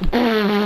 Mm-hmm.